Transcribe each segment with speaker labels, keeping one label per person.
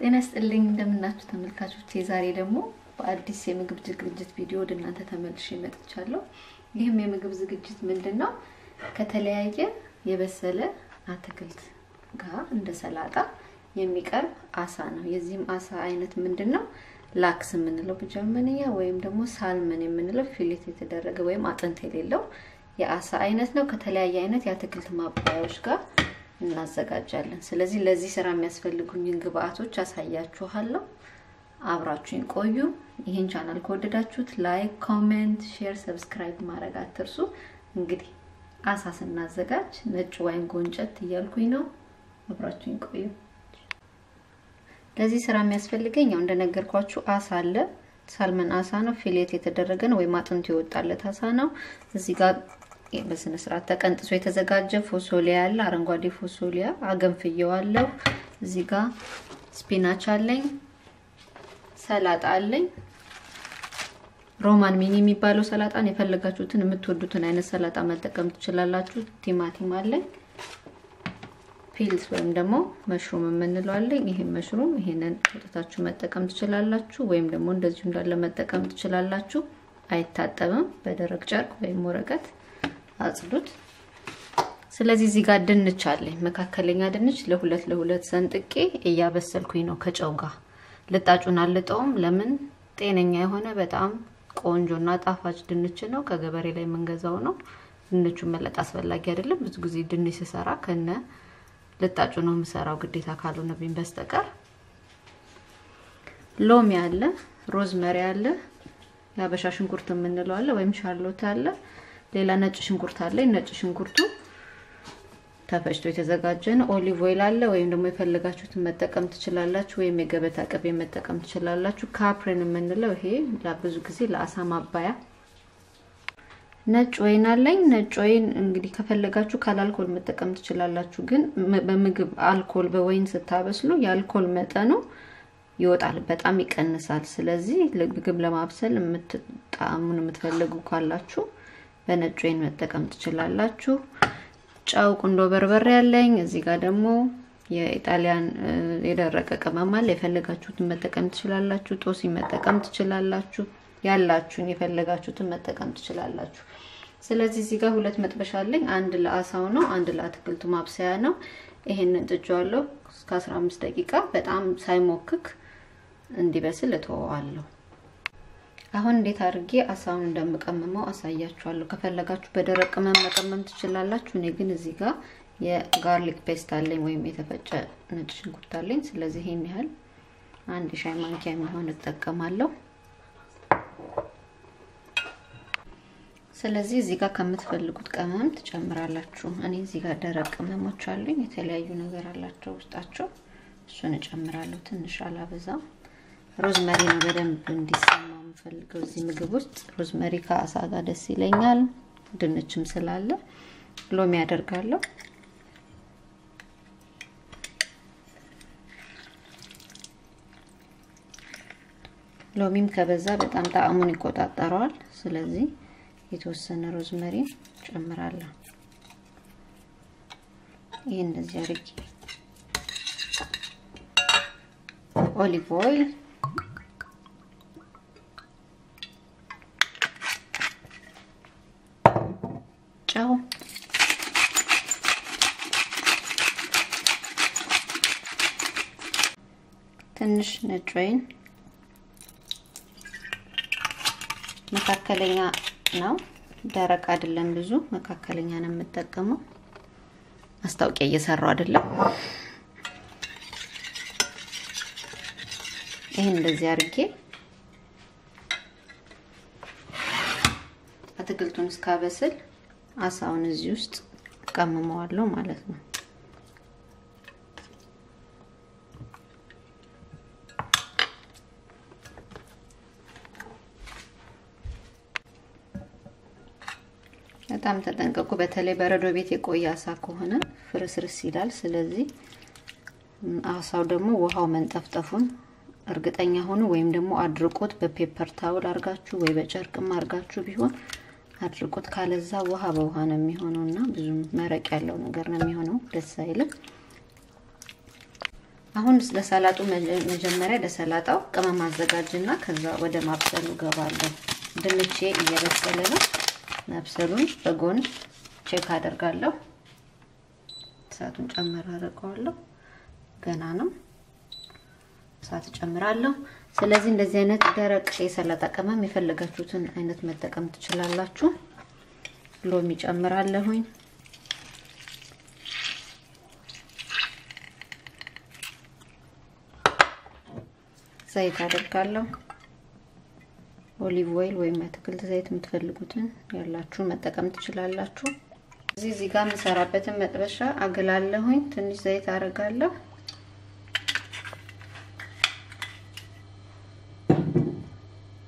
Speaker 1: ጤና ይስጥልኝ እንደምናችሁ ተመልካቾች፣ ዛሬ ደግሞ በአዲስ የምግብ ዝግጅት ቪዲዮ ወደ እናንተ ተመልሼ መጥቻለሁ። ይህም የምግብ ዝግጅት ምንድን ነው? ከተለያየ የበሰለ አትክልት ጋር እንደ ሰላጣ የሚቀርብ አሳ ነው። የዚህም አሳ አይነት ምንድን ነው? ላክስ የምንለው በጀርመንኛ ወይም ደግሞ ሳልመን የምንለው ፊሌት የተደረገ ወይም አጥንት የሌለው የአሳ አይነት ነው። ከተለያየ አይነት የአትክልት ማባያዎች ጋር እናዘጋጃለን። ስለዚህ ለዚህ ስራ የሚያስፈልጉኝን ግብአቶች አሳያችኋለሁ። አብራችሁኝ ቆዩ። ይህን ቻናል ከወደዳችሁት like፣ comment፣ share፣ subscribe ማድረግ አትርሱ። እንግዲህ አሳ ስናዘጋጅ ነጭ wine ጎንጨት እያልኩኝ ነው። አብራችሁኝ ቆዩ። ለዚህ ስራ የሚያስፈልገኝ ያው እንደነገርኳችሁ አሳ አለ። salmon አሳ ነው። fillet የተደረገ ነው ወይም አጥንቱ የወጣለት አሳ ነው። እዚህ ጋር በስነ ስርዓት ተቀንጥሶ የተዘጋጀ ፎሶሊያ አለ። አረንጓዴ ፎሶሊያ አገንፍየዋለሁ። እዚህ ጋር spinach አለኝ። ሰላጣ አለኝ። romaine mini የሚባለው ሰላጣን የፈለጋችሁትን የምትወዱትን አይነት ሰላጣ መጠቀም ትችላላችሁ። ቲማቲም አለኝ። ፒልስ ወይም ደግሞ mushroom የምንለው አለኝ። ይሄን mushroom ይሄንን ወጥታችሁ መጠቀም ትችላላችሁ፣ ወይም ደግሞ እንደዚሁ እንዳለ መጠቀም ትችላላችሁ። አይታጠብም። በደረቅ ጨርቅ ወይም ወረቀት አጽዱት። ስለዚህ እዚህ ጋር ድንች አለኝ። መካከለኛ ድንች ለሁለት ለሁለት ሰንጥቄ እያበሰልኩኝ ነው ከጨው ጋር። ልጣጩን አልጠውም። ለምን ጤነኛ የሆነ በጣም ቆንጆና ጣፋጭ ድንች ነው። ከገበሬ ላይ የምንገዛው ነው። ድንቹን መለጥ አስፈላጊ አይደለም። ብዙ ጊዜ ድንች ስሰራ ከነ ልጣጩ ነው የምሰራው ግዴታ ካልሆነብኝ በስተቀር። ሎሚ አለ፣ rosemary አለ፣ የሀበሻ ሽንኩርት የምንለው አለ ወይም shallot አለ። ሌላ ነጭ ሽንኩርት አለ። ነጭ ሽንኩርቱ ተፈጭቶ የተዘጋጀ ነው። olive oil አለ፣ ወይም ደግሞ የፈለጋችሁትን መጠቀም ትችላላችሁ፣ ወይም የገበታ ቅቤ መጠቀም ትችላላችሁ። ካፕሬን የምንለው ይሄ ብዙ ጊዜ ለአሳ ማባያ ነጭ ወይን አለኝ። ነጭ ወይን እንግዲህ ከፈለጋችሁ ካላልኮል መጠቀም ትችላላችሁ። ግን በምግብ አልኮል በወይን ስታበስሉ የአልኮል መጠኑ ይወጣል፣ በጣም ይቀንሳል። ስለዚህ ምግብ ለማብሰል ጣዕሙን የምትፈልጉ ካላችሁ በነጭ ወይን መጠቀም ትችላላችሁ። ጨው፣ ቁንዶ በርበሬ ያለኝ። እዚህ ጋር ደግሞ የኢጣሊያን የደረቀ ቅመም አለ። የፈለጋችሁትን መጠቀም ትችላላችሁ። ጦሲ መጠቀም ትችላላችሁ። ያላችሁን የፈለጋችሁትን መጠቀም ትችላላችሁ። ስለዚህ እዚህ ጋር ሁለት መጥበሻ አለኝ። አንድ ለአሳው ነው፣ አንድ ለአትክልቱ ማብሰያ ነው። ይሄንን ጥጄዋለሁ እስከ 15 ደቂቃ በጣም ሳይሞክክ እንዲበስል እተወዋለሁ። አሁን እንዴት አድርጌ አሳውን እንደምቀመመው አሳያችኋለሁ። ከፈለጋችሁ በደረቅ ቅመም መቀመም ትችላላችሁ። እኔ ግን እዚህ ጋር የ garlic paste አለኝ ወይም የተፈጨ ነጭ ሽንኩርት አለኝ። ስለዚህ ይሄን ያህል አንድ ሻይ ማንኪያ የሚሆን እጠቀማለሁ። ስለዚህ እዚህ ጋር ከምትፈልጉት ቅመም ትጨምራላችሁ። እኔ እዚህ ጋር ደረቅ ቅመሞች አሉኝ፣ የተለያዩ ነገር አላቸው ውስጣቸው። እሱን እጨምራለሁ። ትንሽ አላበዛም። ሮዝመሪ ነው በደንብ እንዲሰማው የምፈልገው እዚህ ምግብ ውስጥ። ሮዝመሪ ከአሳ ጋር ደስ ይለኛል፣ ድንችም ስላለ። ሎሚ አደርጋለሁ። ሎሚም ከበዛ በጣም ጣዕሙን ይቆጣጠረዋል። ስለዚህ የተወሰነ rosemary ጨምራለሁ። ይህ እንደዚህ አድርጌ olive oil ጨው ትንሽ ነጭ ወይን መካከለኛ ነው፣ ደረቅ አይደለም። ብዙ መካከለኛ ነው የምጠቀመው። ማስታወቂያ እየሰራው አይደለም። ይህን እንደዚህ አድርጌ አትክልቱን እስካበስል አሳውን እዚህ ውስጥ ቀምመዋለሁ ማለት ነው። በጣም ተጠንቀቁ። በተለይ በረዶ ቤት የቆየ አሳ ከሆነ ፍርስርስ ይላል። ስለዚህ አሳው ደግሞ ውሃው መንጠፍጠፉን እርግጠኛ ሆኑ። ወይም ደግሞ አድርቆት በፔፐር ታውል አርጋችሁ ወይ በጨርቅም አርጋችሁ ቢሆን አድርቆት። ካለዛ ውሃ በውሃ ነው የሚሆነው እና ብዙ መረቅ ያለው ነገር ነው የሚሆነው። ደስ አይልም። አሁን ለሰላጡ መጀመሪያ ለሰላጣው ቅመም አዘጋጅና ከዛ ወደ ማብሰሉ ገባለሁ። ድንቼ እየበሰለ ነው። መብሰሉን በጎን check አደርጋለሁ። እሳቱን ጨምር አደርገዋለሁ። ገና ነው። እሳት ጨምራለሁ። ስለዚህ እንደዚህ አይነት ደረቅ የሰላጣ ቅመም የፈለጋችሁትን አይነት መጠቀም ትችላላችሁ። ሎሚ ጨምራለሁኝ። ዘይት አደርጋለሁ። olive oil ወይም አትክልት ዘይት የምትፈልጉትን ያላችሁን መጠቀም ትችላላችሁ። እዚህ እዚህ ጋር የምሰራበትን መጥበሻ አግላለሁኝ። ትንሽ ዘይት አደርጋለሁ።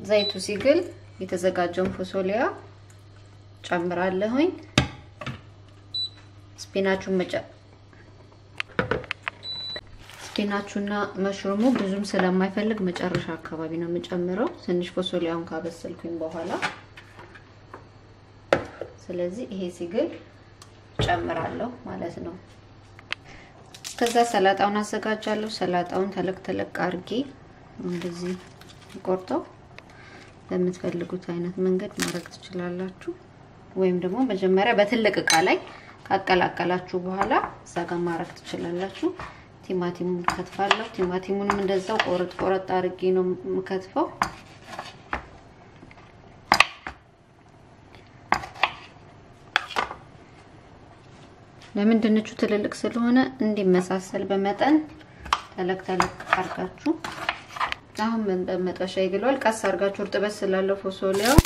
Speaker 1: ዘይቱ ሲግል የተዘጋጀውን ፎሶሊያ ጨምራለሁኝ። spinach ኡን ስፒናቹና መሽሩሙ ብዙም ስለማይፈልግ መጨረሻ አካባቢ ነው የምጨምረው፣ ትንሽ ፎሶሊያውን ካበሰልኩኝ በኋላ። ስለዚህ ይሄ ሲግል ጨምራለሁ ማለት ነው። ከዛ ሰላጣውን አዘጋጃለሁ። ሰላጣውን ተለቅ ተለቅ አርጌ እንደዚህ ቆርጠው በምትፈልጉት አይነት መንገድ ማድረግ ትችላላችሁ። ወይም ደግሞ መጀመሪያ በትልቅ እቃ ላይ ካቀላቀላችሁ በኋላ እዛ ጋር ማድረግ ትችላላችሁ። ቲማቲሙን ከትፋለሁ። ቲማቲሙንም እንደዛው ቆረጥ ቆረጥ አድርጌ ነው የምከትፈው። ለምን ድንቹ ትልልቅ ስለሆነ እንዲመሳሰል በመጠን ተለቅ ተለቅ አድርጋችሁ አሁን በመጥበሻ ይግሏል። ቀስ አድርጋችሁ እርጥበት ስላለው ፎሶሊያው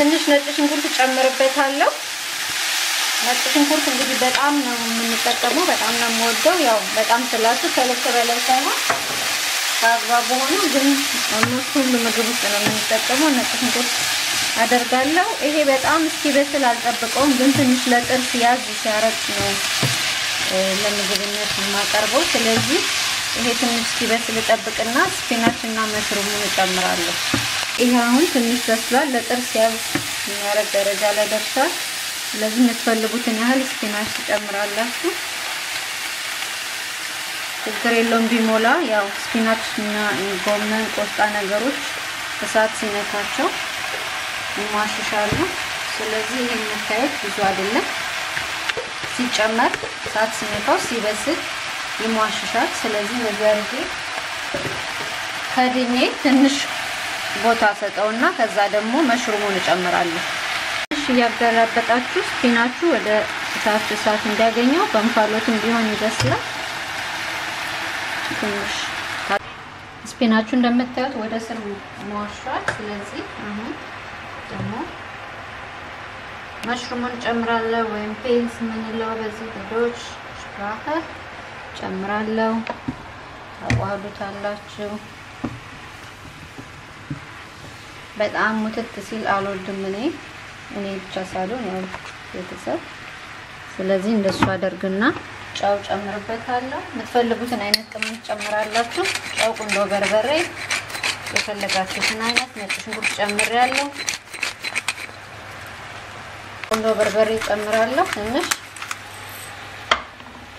Speaker 1: ትንሽ ነጭ ሽንኩርት ጨምርበታለሁ። ነጭ ሽንኩርት እንግዲህ በጣም ነው የምንጠቀመው፣ በጣም ነው የምወደው። ያው በጣም ስላችሁ ከልክ በላይ ሳይሆን በአግባቡ ሆኖ ግን almost ሁሉ ምግብ ውስጥ ነው የምንጠቀመው። ነጭ ሽንኩርት አደርጋለሁ። ይሄ በጣም እስኪበስል አልጠብቀውም፣ ግን ትንሽ ለጥርስ ያዝ ሲያረግ ነው ለምግብነት የማቀርበው። ስለዚህ ይሄ ትንሽ እስኪበስል እጠብቅና spinach እና mushroom ኡን እጨምራለሁ። ይሄ አሁን ትንሽ በስሏል። ለጥርስ ያዝ የሚያረግ ደረጃ ላይ ደርሷል። ስለዚህ የምትፈልጉትን ያህል ስፒናች ትጨምራላችሁ። ችግር የለውም ቢሞላ። ያው ስፒናች እና ጎመን፣ ቆስጣ ነገሮች እሳት ሲነካቸው ይሟሽሻሉ። ስለዚህ ይሄ የምታዩት ብዙ አይደለም። ሲጨመር እሳት ሲነካው ሲበስል ይሟሽሻል። ስለዚህ በዚህ አድርጌ ከድኜ ትንሽ ቦታ ሰጠውና ከዛ ደግሞ mushroom ኡን እጨምራለሁ። ትንሽ እያገላበጣችሁ spinach ኡ ወደ እሳት እሳት እንዲያገኘው በእንፋሎትም ቢሆን ይበስላል። ትንሽ spinach ኡ እንደምታዩት ወደ ስር መዋሻል። ስለዚህ አሁን ደግሞ mushroom ኡን ጨምራለሁ ወይም Pilze የምንለው በዚህ Deutsch Sprache ጨምራለሁ። ታዋህዱታላችሁ። በጣም ሙትት ሲል አልወድም እኔ እኔ ብቻ ሳልሆን ያው ቤተሰብ። ስለዚህ እንደሱ አደርግና ጨው ጨምርበታለሁ። የምትፈልጉትን አይነት ቅመም ጨምራላችሁ። ጨው፣ ቁንዶ በርበሬ የፈለጋችሁትን አይነት ነጭ ሽንኩርት ጨምሬያለሁ። ቁንዶ በርበሬ ጨምራለሁ። ትንሽ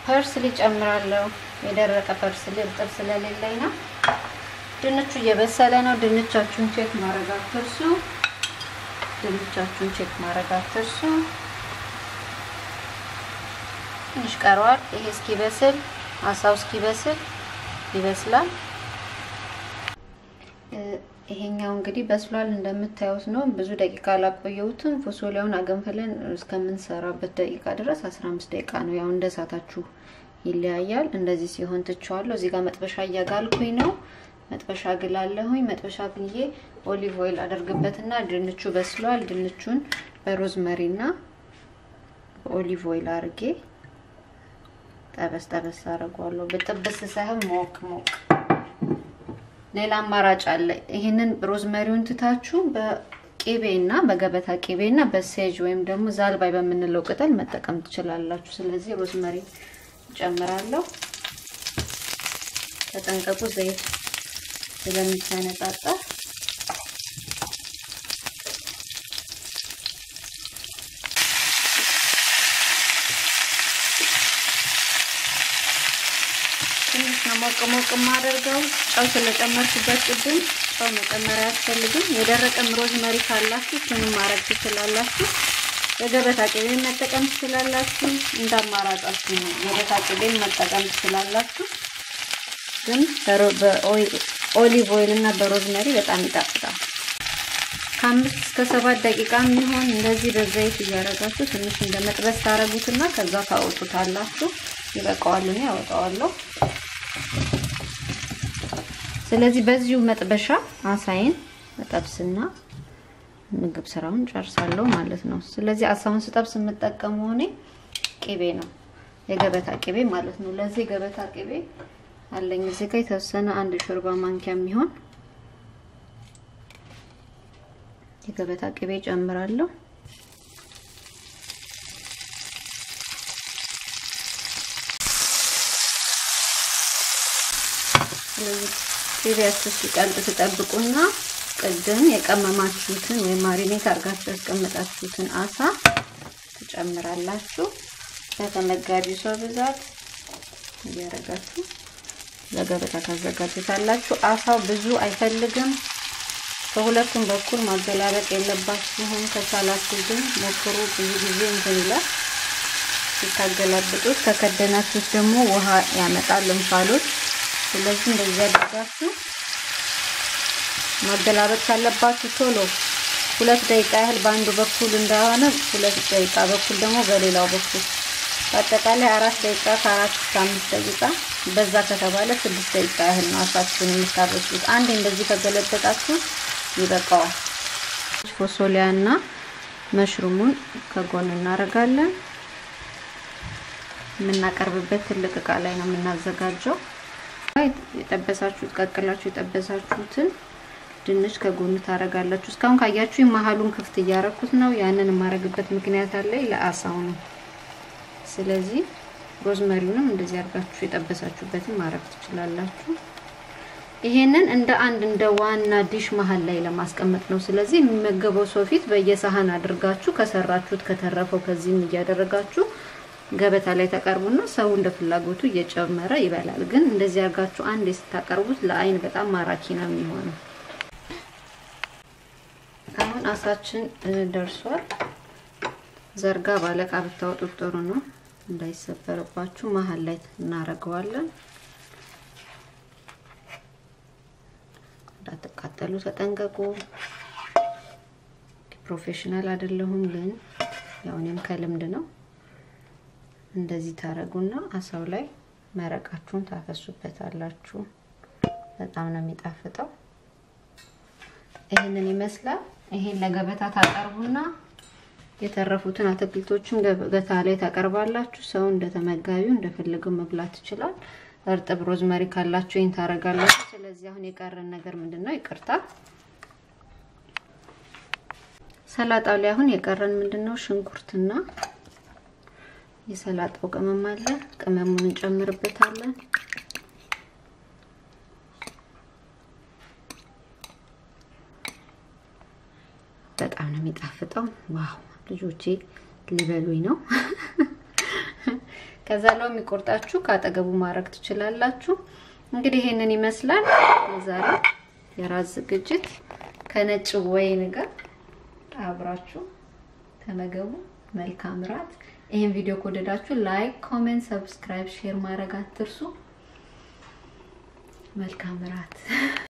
Speaker 1: parsley ጨምራለሁ። የደረቀ parsley እርጥብ ስለሌለኝ ነው። ድንቹ እየበሰለ ነው። ድንቻችሁን check ማድረግ አትርሱ። ድንቻችሁን check ማድረግ አትርሱ። ትንሽ ቀረዋል። ይሄ እስኪበስል አሳው እስኪበስል ይበስላል። ይሄኛው እንግዲህ በስሏል እንደምታዩት ነው። ብዙ ደቂቃ አላቆየሁትም። ፎሶሊያውን አገንፈለን እስከምንሰራበት ደቂቃ ድረስ 15 ደቂቃ ነው። ያው እንደ እሳታችሁ ይለያያል። እንደዚህ ሲሆን ትቼዋለሁ። እዚህ ጋር መጥበሻ እያጋልኩኝ ነው። መጥበሻ ግላለሁኝ። መጥበሻ ግዬ olive oil አደርግበትና ድንቹ በስሏል። ድንቹን በ rosemary ና በ olive oil አርጌ ጠበስ ጠበስ አደርገዋለሁ። በጥብስ ሳይሆን ሞቅ ሞቅ። ሌላ አማራጭ አለ። ይህንን rosemary ውን ትታችሁ በቅቤ እና በገበታ ቅቤ እና በ sage ወይም ደግሞ Salbei በምንለው ቅጠል መጠቀም ትችላላችሁ። ስለዚህ rosemary ጨምራለሁ። ተጠንቀቁ ዘይት ስለሚተነጣጠር ትንሽ ነው ሞቅ ሞቅ የማደርገው። ጨው ስለጨመርኩበት ቅድም ጨው መጨመር አያስፈልግም። የደረቀም ሮዝመሪ ካላችሁ እሱንም ማድረግ ትችላላችሁ። የገበታ ቅቤን መጠቀም ትችላላችሁ። እንደ አማራጫችሁ ነው። የገበታ ቅቤን መጠቀም ትችላላችሁ። ግን በ oil በ olive oil እና በ rosemary በጣም ይጣፍጣል። ከአምስት እስከ ሰባት ደቂቃ የሚሆን እንደዚህ በዘይት እያደረጋችሁ ትንሽ እንደ መጥበስ ታረጉትና ከዛ ታወጡታላችሁ። ይበቃዋል። እኔ ያወጣዋለሁ። ስለዚህ በዚሁ መጥበሻ አሳዬን መጠብስና ምግብ ስራውን ጨርሳለሁ ማለት ነው። ስለዚህ አሳውን ስጠብስ የምጠቀመው እኔ ቅቤ ነው፣ የገበታ ቅቤ ማለት ነው። ለዚህ ገበታ ቅቤ አለኝ እዚህ ጋር የተወሰነ አንድ ሾርባ ማንኪያ የሚሆን የገበታ ቅቤ ጨምራለሁ። ቅቤያችሁ ሲቀልጥ ትጠብቁና ቅድም የቀመማችሁትን ወይም ማሪኔት አድርጋችሁ ያስቀመጣችሁትን አሳ ትጨምራላችሁ። በተመጋቢው ሰው ብዛት እያደረጋችሁ ለገበታ ታዘጋጁታላችሁ። አሳው ብዙ አይፈልግም። በሁለቱም በኩል ማገላበጥ የለባችሁም። ከቻላችሁ ግን ሞክሩ። ብዙ ጊዜ እንትን ይላል ሲታገላብጡት። ከከደናችሁት ደግሞ ውሃ ያመጣል እንፋሎት። ስለዚህ እንደዚህ አድርጋችሁ ማገላበጥ ካለባችሁ ቶሎ ሁለት ደቂቃ ያህል በአንዱ በኩል እንዳሆነ ሁለት ደቂቃ በኩል ደግሞ በሌላው በኩል በአጠቃላይ አራት ደቂቃ ከአራት እስከ አምስት ደቂቃ በዛ ከተባለ ስድስት ደቂቃ ያህል ነው አሳችሁን የምታበስሉት። አንዴ እንደዚህ ከገለበጣችሁ ይበቃዋል። ፎሶሊያ እና መሽሩሙን ከጎን እናደርጋለን። የምናቀርብበት ትልቅ እቃ ላይ ነው የምናዘጋጀው። የጠበሳችሁት ቀቅላችሁ የጠበሳችሁትን ድንች ከጎን ታረጋላችሁ። እስካሁን ካያችሁ መሀሉን ክፍት እያረኩት ነው። ያንን የማረግበት ምክንያት አለኝ ለአሳው ነው። ስለዚህ ሮዝመሪውንም እንደዚህ አድርጋችሁ የጠበሳችሁበትን ማረግ ትችላላችሁ። ይሄንን እንደ አንድ እንደ ዋና ዲሽ መሀል ላይ ለማስቀመጥ ነው። ስለዚህ የሚመገበው ሰው ፊት በየሳህን አድርጋችሁ ከሰራችሁት ከተረፈው ከዚህም እያደረጋችሁ ገበታ ላይ ተቀርቡና ሰው እንደ ፍላጎቱ እየጨመረ ይበላል። ግን እንደዚህ አድርጋችሁ አንዴ ስታቀርቡት ለአይን በጣም ማራኪ ነው የሚሆነው። አሁን አሳችን ደርሷል። ዘርጋ ባለቃ ብታወጡት ጥሩ ነው፣ እንዳይሰበርባችሁ መሀል ላይ እናደርገዋለን። እንዳትቃጠሉ ተጠንቀቁ። professional አይደለሁም፣ ግን ያው እኔም ከልምድ ነው። እንደዚህ ታረጉና አሳው ላይ መረቃችሁን ታፈሱበታላችሁ። በጣም ነው የሚጣፍጠው። ይህንን ይመስላል። ይሄን ለገበታ ታቀርቡና የተረፉትን አትክልቶችን ገበታ ላይ ታቀርባላችሁ። ሰው እንደተመጋቢው እንደፈለገው መብላት ይችላል። እርጥብ rosemary ካላችሁ ይህን ታረጋላችሁ። ስለዚህ አሁን የቀረን ነገር ምንድን ነው? ይቅርታ ሰላጣው ላይ አሁን የቀረን ምንድን ነው? ሽንኩርትና የሰላጣው ቅመም አለ። ቅመሙን እንጨምርበታለን። በጣም ነው የሚጣፍጠው። ዋው ልጆቼ ሊበሉኝ ነው። ከዛ ሎሚ ቆርጣችሁ ካጠገቡ ማድረግ ትችላላችሁ። እንግዲህ ይሄንን ይመስላል የዛሬ የራት ዝግጅት ከነጭ ወይን ጋር አብራችሁ ተመገቡ። መልካም ራት። ይህን ቪዲዮ ከወደዳችሁ like፣ comment፣ subscribe፣ share ማድረግ አትርሱ። መልካም ራት